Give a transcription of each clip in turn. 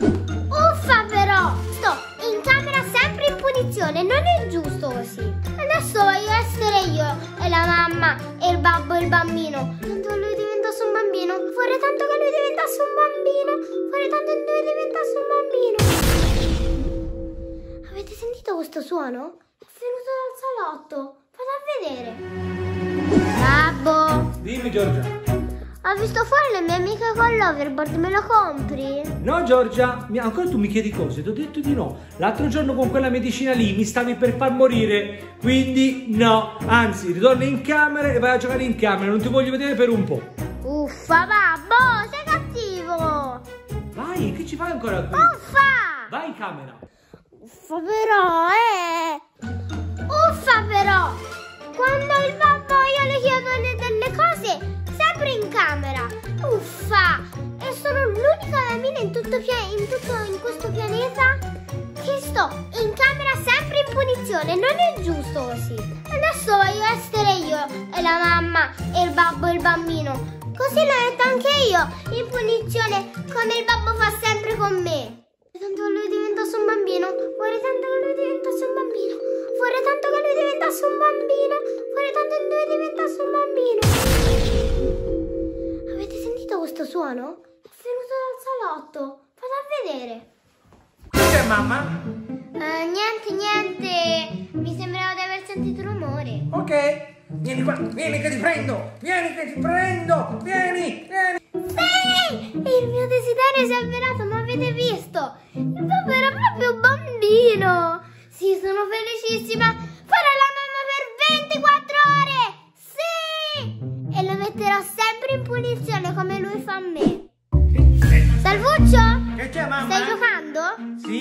Uffa però! Sto in camera sempre in punizione, non è giusto così. Adesso voglio essere io e la mamma e il babbo e il bambino. Tanto lui diventasse un bambino, vorrei tanto che lui diventasse un bambino. Vorrei tanto che lui diventasse un bambino. Avete sentito questo suono? È venuto dal salotto. Vado a vedere. Babbo, Dimmi Giorgia. Ho visto fuori le mie amiche con l'overboard, me lo compri? No Giorgia, mi- ancora tu mi chiedi cose, ti ho detto di no. L'altro giorno con quella medicina lì mi stavi per far morire, quindi no. Anzi, ritorna in camera e vai a giocare in camera, non ti voglio vedere per un po'. Uffa, babbo, sei cattivo! Vai, che ci fai ancora qui? Uffa! Vai in camera. Uffa però, eh! Uffa però! Quando il babbo io le chiedo le- delle cose, sempre in camera. Uffa! E sono l'unica bambina in tutto, in tutto in questo pianeta che sto in camera sempre in punizione. Non è giusto così. Adesso voglio essere io e la mamma e il babbo e il bambino. Così lo metto anche io in punizione come il babbo fa sempre con me. Tanto che lui diventasse un bambino, vorrei tanto che lui diventasse un bambino, vorrei tanto che lui diventasse un bambino, vorrei tanto che lui diventasse un bambino. Questo suono? È venuto dal salotto, vado a vedere. Cos'è mamma? Eh, niente, niente, mi sembrava di aver sentito rumore. Ok. Vieni qua, vieni che ti prendo, vieni che ti prendo, vieni, vieni. Sì! Il mio desiderio si è avverato, ma avete visto? Il babbo era proprio un bambino! Sì, sono felicissima!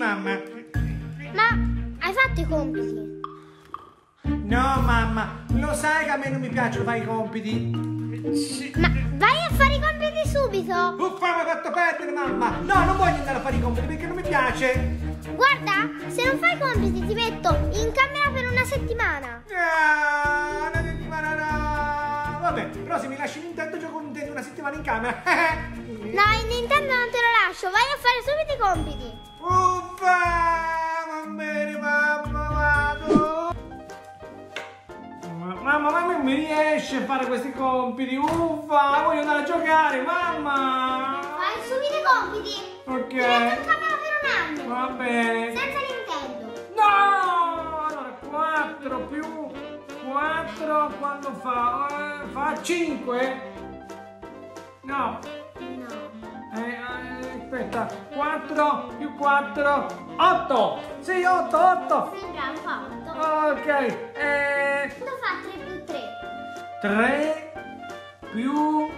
Mamma. Ma hai fatto i compiti? No mamma, lo sai che a me non mi piacciono fare i compiti. Ma vai a fare i compiti subito? Uffa, mi hai fatto perdere mamma. No, non voglio andare a fare i compiti perché non mi piace. Guarda, se non fai i compiti ti metto in camera per una settimana. Ah, una settimana no. Vabbè, però se mi lasci Nintendo gioco con Nintendo una settimana in camera. No, in Nintendo non te lo lascio, vai a fare subito i compiti. Uffa, va bene mamma, vado. Ma- Mamma, mamma non mi riesce a fare questi compiti. Uffa, voglio andare a giocare, mamma. Fai subito i compiti. Ok. Metto in camera per un anno. Va bene. Senza Nintendo. No! Allora 4 più 4 quando fa? Eh, fa 5? No. No. Aspetta, 4 più 4, 8! Sì, 8, 8! Sì, bravo, fa 8. Ok, eh, Quando fa 3 più 3? 3 più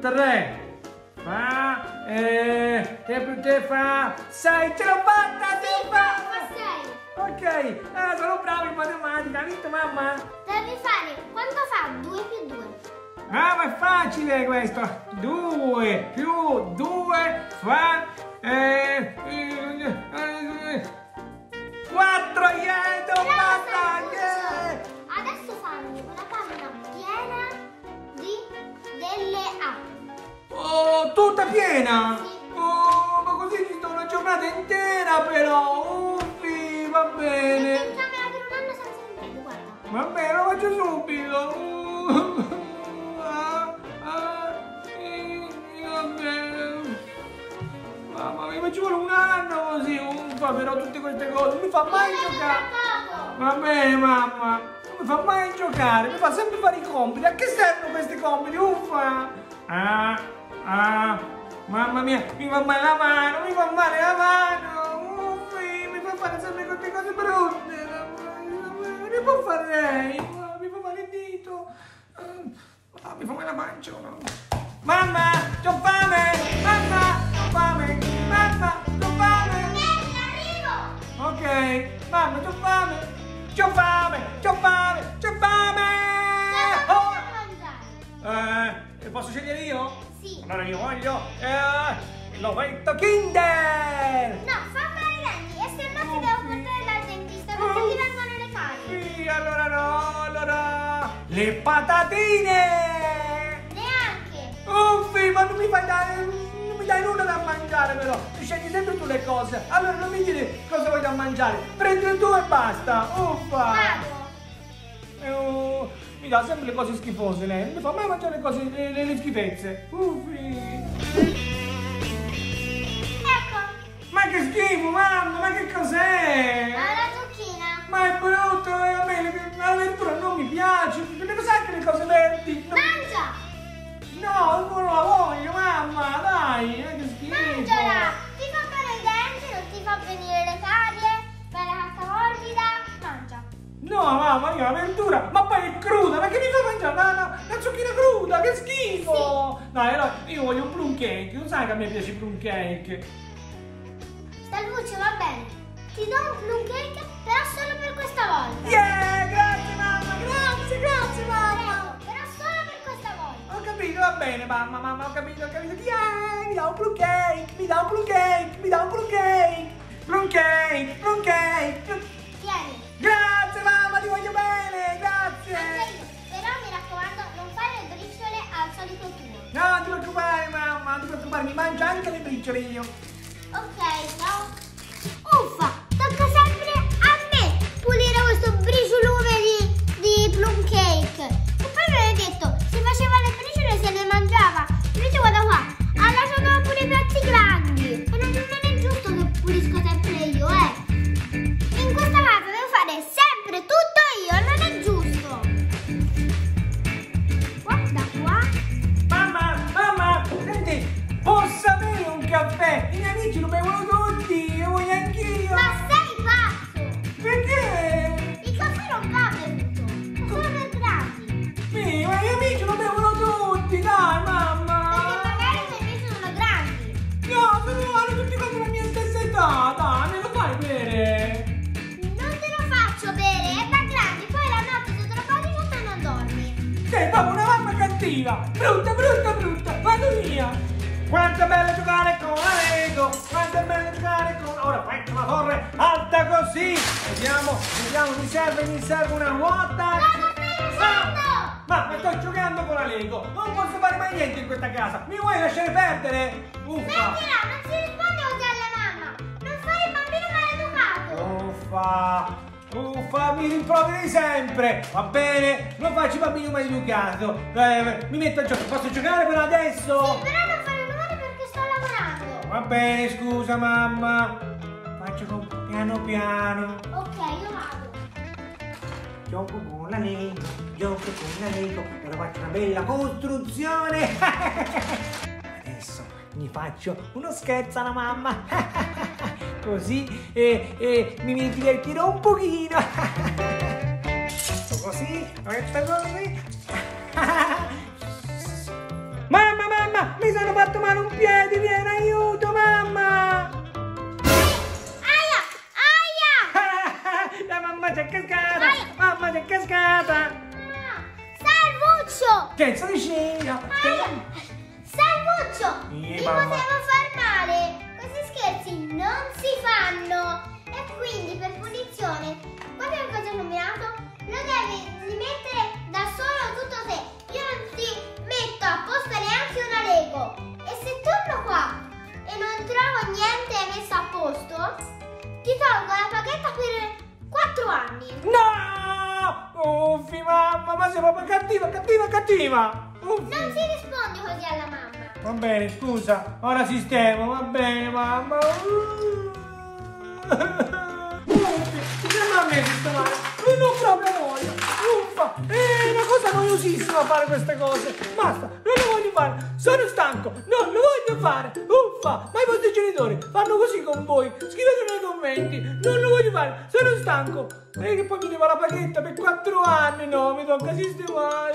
3 fa, eh, 3 più 3 fa 6, ce l'ho fatta, fatta! Fa 6. Ok, eh, sono bravo in matematica, hai visto mamma? Devi fare, quanto fa 2 più 2? Ah, ma è facile questo! 2 più 2 fa... Eh, 4, yeah, t'ho fatta! Yeah! Adesso fammi una panna piena di delle A. Oh, tutta piena! Sì. Oh, ma così ci sto una giornata intera però! Uffi, va Metto bene! in camera per un anno senza Nintendo, guarda. Va bene, lo faccio subito! Ci vuole un anno così, uffa, però tutte queste cose, non mi fa mai giocare. Va bene, mamma, non mi fa mai giocare, mi fa sempre fare i compiti. A che servono questi compiti, uffa? Ah, ah, mamma mia, mi fa male la mano, mi fa male la mano, uffi, mi fa fare sempre queste cose brutte. Mi può fare lei? Mi fa male il dito. Ah, mi fa male la pancia. Mamma, Mamma, c'ho fame! C'ho fame! C'ho fame! C'ho fame! Cosa Oh! Eh, posso scegliere io? Sì. Allora io voglio eh, l'ovetto Kinder! No, fammi i denti e se no ti devo portare dal dentista perché ti vengono le carie. Sì, allora no, allora le patatine! Neanche. Uffi, ma non mi fai dare, nulla da mangiare! però, mi scegli sempre tu le cose. Allora non mi dire cosa vuoi da mangiare, prendi tu e basta. Uffa. Eh, oh, mi dà sempre le cose schifose lei, non mi fa mai mangiare le cose, le, le- le schifezze. Uffi. Ecco, Ma che schifo, mamma, ma che cos'è? la zucchina. Ma è brutto, eh, a me le- la verdura non mi piace, perché sai che le cose verdi? non- Mangia! No, non la voglio, mamma, dai, eh, che schifo. Mangiala! Ti fa bene i denti, non ti fa venire le carie, fai la cacca morbida. Mangia. No, mamma, io la verdura, ma poi è cruda, ma che mi fa mangiare la, la, la zucchina cruda, che schifo! Dai, allora, io voglio un plum cake, non sai che a me piace il plum cake. Salvuccio, va bene. Ti do un plum cake, però solo per questa volta. Yeah, grazie mamma, grazie, grazie mamma. Bene mamma, mamma, ho capito, ho capito. Yeah, mi dà un plum cake, mi dà un plum cake, mi dà un plum cake. Plum cake, plum cake. Tieni, Grazie mamma, ti voglio bene, anche grazie. io. Però mi raccomando, non fare le briciole al solito tuo. No, non ti preoccupare mamma, non ti preoccupare, mi mangio anche le briciole io. Ok, no? Uffa, cattiva, brutta, brutta, brutta, vado via. Quanto è bello giocare con la Lego, quanto è bello giocare con... Ora faccio una torre alta così. Vediamo, vediamo, mi serve, mi serve una ruota. Cosa stai usando? Ma, ma sto giocando con la Lego, non posso fare mai niente in questa casa. Mi vuoi lasciare perdere? Uffa. Smettila, non si risponde così alla mamma. Non fai il bambino maleducato. Uffa. Uffa, mi rimproveri sempre. Va bene, non faccio bambino maleducato. Eh, mi metto a giocare. Posso giocare per adesso? Però non fare rumore perché sto lavorando. Va bene, scusa mamma. Faccio con- piano piano. Ok, io vado. Gioco con la Lego, gioco con la Lego, ora faccio una bella costruzione. Adesso mi faccio uno scherzo alla mamma. Così e, e mi, mi divertirò un pochino. Così, questa così. Mamma, mamma, mi sono fatto male un piede, vieni, aiuto, mamma! Aia, aia. La mamma c'è cascata! Aia. Mamma c'è cascata! Salvuccio. Scherzo di scena! Salvuccio, mi potevo far non si fanno. E quindi per punizione, guarda che cosa ho combinato? Lo devi rimettere da solo tutto te. Io non ti metto apposta neanche una Lego. E se torno qua e non trovo niente messo a posto, ti tolgo la paghetta per 4 anni. No! Uffi, mamma, ma sei proprio cattiva, cattiva, cattiva! Uffi. Non si risponde così alla mamma. Va bene, scusa, ora sistemo, va bene, mamma. Uffi, ti sembra a me sistemare? Non proprio voglia. Uffa, è una cosa noiosissima fare queste cose. Basta, non lo voglio fare. Sono stanco, non lo voglio fare. Uffa, ma i vostri genitori fanno così con voi. Scrivetelo nei commenti. Non lo voglio fare, sono stanco. E che poi mi devo la paghetta per quattro anni. No, mi tocca sistemare.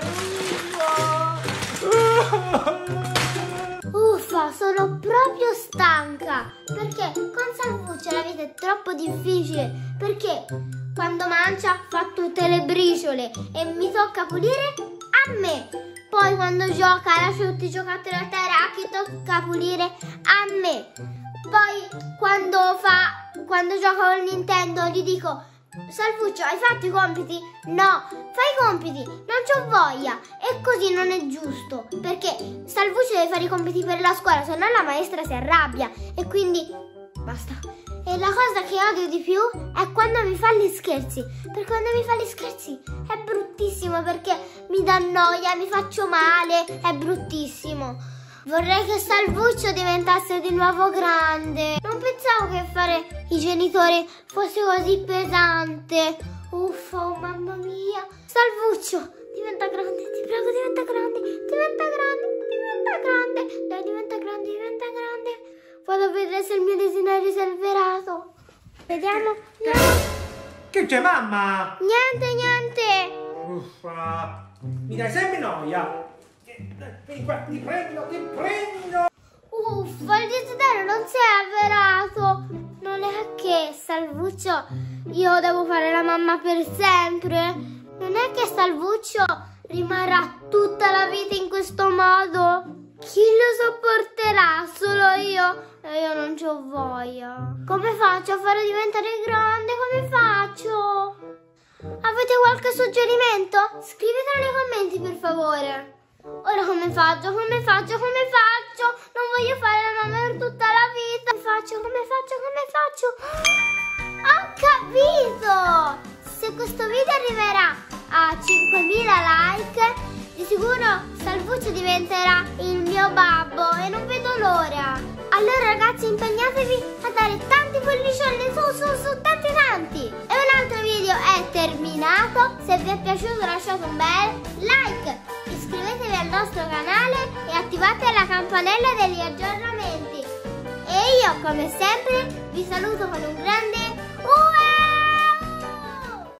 Uffa. Uffa, sono proprio stanca perché con Salvuccio la vita è troppo difficile perché quando mangia fa tutte le briciole e mi tocca pulire a me. Poi quando gioca lascia tutti i giocattoli a terra a chi tocca pulire a me. Poi quando fa quando gioca con Nintendo gli dico Salvuccio, hai fatto i compiti? No, fai i compiti, non c'ho voglia. E così non è giusto, perché Salvuccio deve fare i compiti per la scuola, se no la maestra si arrabbia. E quindi basta. E la cosa che odio di più è quando mi fa gli scherzi. Perché quando mi fa gli scherzi è bruttissimo perché mi dà noia, mi faccio male, è bruttissimo. Vorrei che Salvuccio diventasse di nuovo grande. Non pensavo che fare i genitori fosse così pesante. Uffa, oh mamma mia. Salvuccio, diventa grande, ti prego, diventa grande, diventa grande, diventa grande. Dai, diventa grande, diventa grande. Vado a vedere se il mio desiderio si è avverato. Vediamo. Che c'è mamma? Niente, niente. Uffa, mi dai sempre noia. Vieni qua, ti prendo, ti prendo! Uffa, il desiderio non si è avverato! Non è che, Salvuccio, io devo fare la mamma per sempre? Non è che Salvuccio rimarrà tutta la vita in questo modo? Chi lo sopporterà? Solo io? E io non ci ho voglia. Come faccio a farlo diventare grande? Come faccio? Avete qualche suggerimento? Scrivetelo nei commenti per favore. Ora come faccio? Come faccio? Come faccio? Non voglio fare la mamma per tutta la vita. Come faccio? Come faccio? Come faccio? Ho capito! Se questo video arriverà a 5.000 like, di sicuro Salvuccio diventerà il mio babbo e non vedo l'ora. Allora ragazzi impegnatevi a dare tanti pollicioni su su su tanti tanti. E un altro video è terminato. Se vi è piaciuto lasciate un bel like nostro canale e attivate la campanella degli aggiornamenti. E io, come sempre, vi saluto con un grande